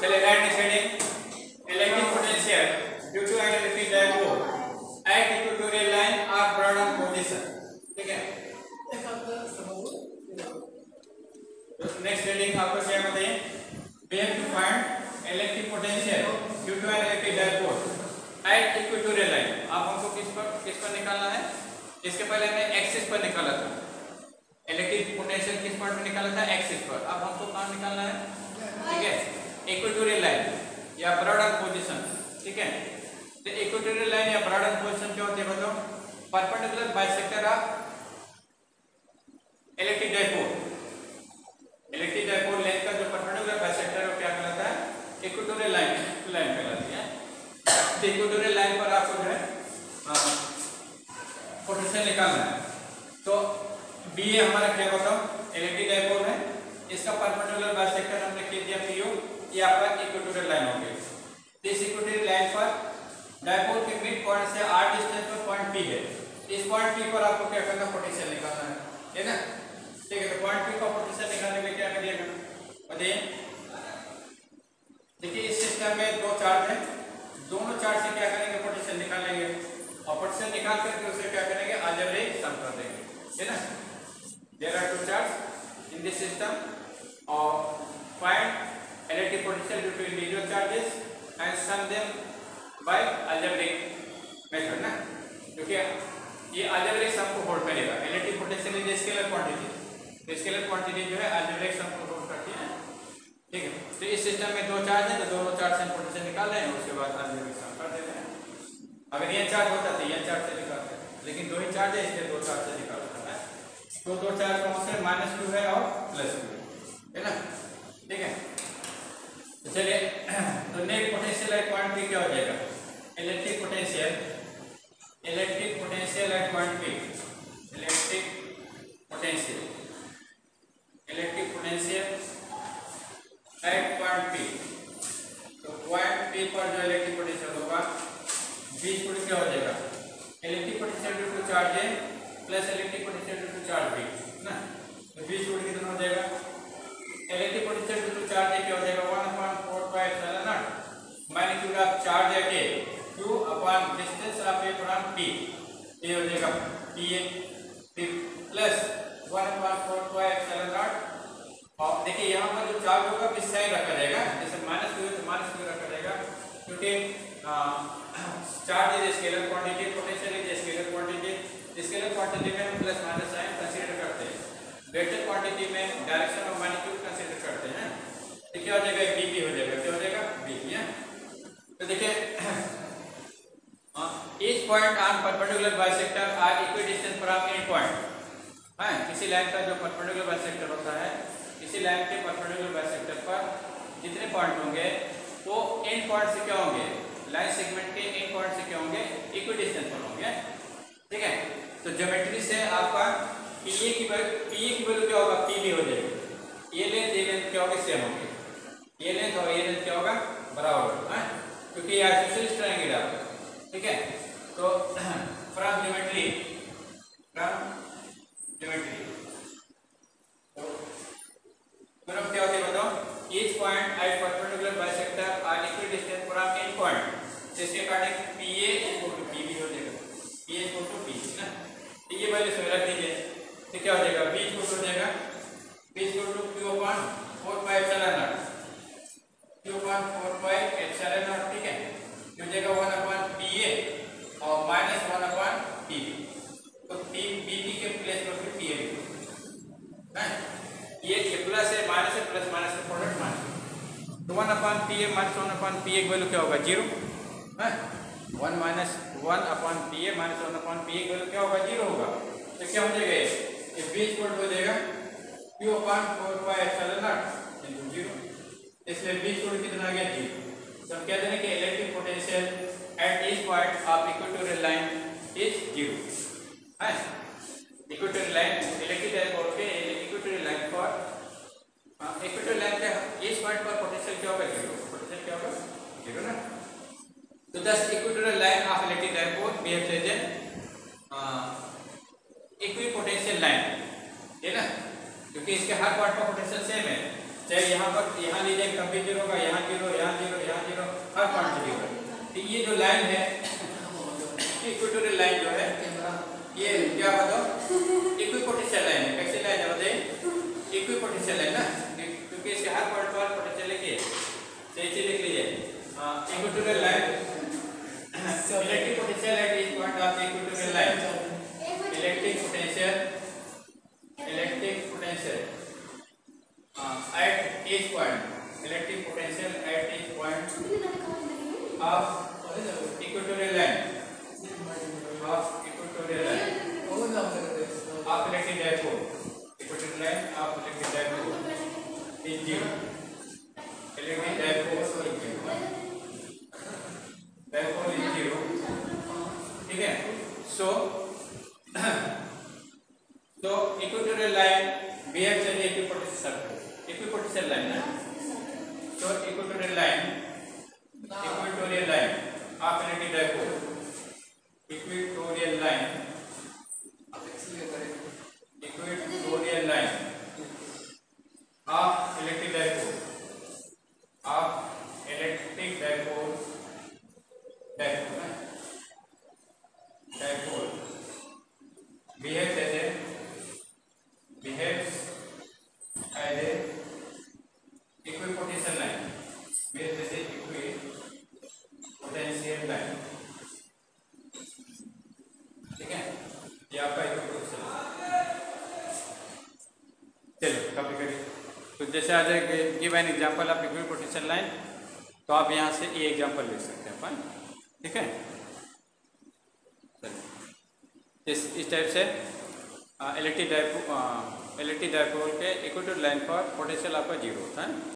चले next heading electric potential due to an electric dipole at equatorial line or broad on position ठीक है? Next heading आपको क्या बताइए we have to find electric potential due to an electric dipole at equatorial line. अब हमको किस पर किस पर निकालना है? इसके पहले हमने एक्सिस पर निकाला था. इलेक्ट्रिक पोटेंशियल किस पर निकाला था? एक्सिस पर. अब हमको कहाँ निकालना है? इक्वेटोरियल लाइन या ब्रॉड ऑन पोजीशन ठीक है? तो इक्वेटोरियल लाइन या ब्रॉड ऑन पोजीशन क्या होती है बताओ? Perpendicular bisector of electric dipole electric dipole length का जो परपेंडिकुलर बाइसेक्टर है वो क्या कहलाता है? इक्वेटोरियल लाइन लाइन कहलाती है। तो इक्वेटोरियल लाइन पर आपको जो है पोटेंशियल निकालना है। तो BA हमारा क्या बताओ? इलेक्ट्रिक डाइपोल है। इसका परपेंडिकुलर बाइसेक्टर हमने कह दिया पीओ ये आपका इक्वेटोरियल लाइन हो गई इस इक्वेटोरियल लाइन पर डाइपोल के मिड पॉइंट से आर डिस्टेंस पर पॉइंट पी है। इस पॉइंट पी पर आपको क्या करना पोटेंशियल निकालना है। है ना? ठीक है तो पॉइंट पी का पोटेंशियल निकालने के लिए क्या करिएगा? बताइए देखिए इस सिस्टम में दो चार्ज है। दोनों चार्ज से क्या करेंगे? पोटेंशियल निकाल लेंगे। और पोटेंशियल निकाल करके उसे क्या करेंगे? अलजेब्रिक सम कर देंगे। है ना? There are two charge in this system और find potential to individual charges and sum them by algebraic method ना? क्योंकि ये algebraic sum को होल्ड करेगा। Electric potential is a scalar quantity. तो स्केलर क्वांटिटी जो है, algebraic sum को होल्ड करती है। ठीक है? तो इस सिस्टम में दो चार्ज है तो दोनों चार्ज से पोटेंशियल निकाल रहे हैं, उसके बाद algebraic sum कर देते हैं। अगर ये चार्ज होता तो ये चार्ज से निकालते हैं। लेकिन दो ही चार्ज है, इसलिए दो चार्ज से निकालता है। तो दो चार्ज कौन से माइनस टू है और प्लस टू है ना ठीक है तो चलिए तो net potential at point P क्या हो जाएगा potential electric potential at point P electric potential electric potential at point P तो पॉइंट पी पर जो इलेक्ट्रिक पोटेंशियल होगा, बीच पुट क्या हो जाएगा? Electric potential due to charge A plus electric potential due to charge B ना? तो बीच पुट कितना हो जाएगा? Electric potential due to charge A क्या हो जाएगा one upon four by epsilon naught magnitude of charge at A Q upon distance of A from P ये हो जाएगा P A plus one upon four by epsilon naught और देखिए यहाँ पर जो चार्ज होगा इस साइड रखा जाएगा, जैसे माइनस क्यू तो माइनस क्यू रखा जाएगा, क्योंकि charge is scalar quantity potential is scalar quantity scalar quantity में हम प्लस माइनस साइन कंसीडर करते हैं। वेक्टर क्वांटिटी में डायरेक्शन और मैग्नीट्यूड कंसीडर करते हैं। तो क्या हो जाएगा बीपी हो जाएगा क्या हो जाएगा बीपी है? तो देखिए point on perpendicular bisector are equidistant from any point. है किसी लाइन का जो परपेंडिकुलर बाइसेक्टर होता है, किसी लाइन के परपेंडिकुलर बाइसेक्टर पर जितने पॉइंट होंगे, वो एंड पॉइंट से क्या होंगे? लाइन सेगमेंट के एंड पॉइंट से क्या होंगे? इक्विडिस्टेंस पर होंगे। ठीक है? तो ज्योमेट्री से आपका पी ए की पी ए की वैल्यू क्या होगा? पी बी हो जाएगी। ये लेंथ ये लेंथ क्या होगी? सेम होगी। ये लेंथ और ये लेंथ क्या होगा? बराबर होगा। क्योंकि ये आइसोसेलेस ट्रायंगल है आपका ठीक है? तो फ्रॉम ज्योमेट्री फ्रॉम ज्योमेट्री फिर हम क्या होते हैं बताओ? Each point at perpendicular bisector are equal distance from any point जिसके according P A equal to P B हो। जाएगा P A equal to P ना? तो ये वैल्यू इसमें रख दीजिए तो क्या हो जाएगा बी इक्वल हो जाएगा B equal to Q upon four by epsilon naught Q upon four by epsilon naught ठीक है हो जाएगा वन अपॉन पी ए और minus one upon P B तो पी बी बी के प्लेस पर फिर पी ए है ये ये प्लस है माइनस है प्लस माइनस का प्रोडक्ट माइनस तो one upon P A minus one upon P A की वैल्यू क्या होगा? ज़ीरो। है? One minus one upon P A minus one upon P A की वैल्यू क्या होगा? ज़ीरो होगा। तो क्या हो जाएगा? ये बीच पॉइंट हो जाएगा Q upon four by epsilon naught zero इसलिए बीच पॉइंट कितना गया? ज़ीरो। तो हम कहते हैं कि electric potential at each point of equatorial line is zero है इक्वेटोरियल लाइन इलेक्ट्रिक डायपोल के इक्वेटोरियल लाइन पर इक्वेटोरियल लाइन के इस पॉइंट पर पोटेंशियल क्या होगा ज़ीरो पोटेंशियल क्या होगा ज़ीरो ना तो thus equatorial line of electric dipole behaves as an equipotential line है ना? क्योंकि इसके हर पॉइंट पर पोटेंशियल सेम है। चाहे यहाँ पर यहाँ लीजिए तब भी ज़ीरो होगा यहाँ ज़ीरो जो लाइन है इक्वेटोरियल लाइन जो है ये क्या बताओ? इक्विपोटेंशियल लाइन है। कैसी लाइन है बताइए? इक्विपोटेंशियल लाइन ना क्योंकि इसके हर पॉइंट पर पोटेंशियल लिखिए सही चीज़ लिख लीजिए equatorial line electric potential at each point of equatorial line electric potential electric potential at each point electric potential at each point of equatorial line of equatorial line of electric dipole equatorial line of electric dipole in zero electric dipole sorry dipole in zero ठीक है? So तो equatorial line be of चाहिए equipotential line ना so equatorial line equatorial line of electric dipole equatorial line equatorial line of electric dipole of electric dipole dipole dipole behaves as a behaves as a equipotential line behaves as a equipotential line ठीक है? ये आपका equation चलो copy करिए। तो जैसे आ जाए give an example of equipotential line तो आप यहाँ से ये एग्जांपल लिख सकते हैं अपन ठीक है? इस इस टाइप से इलेक्ट्रिक डाइपो इलेक्ट्रिक डाइपोल के इक्वेटर लाइन पर पोटेंशियल आपका ज़ीरो होता है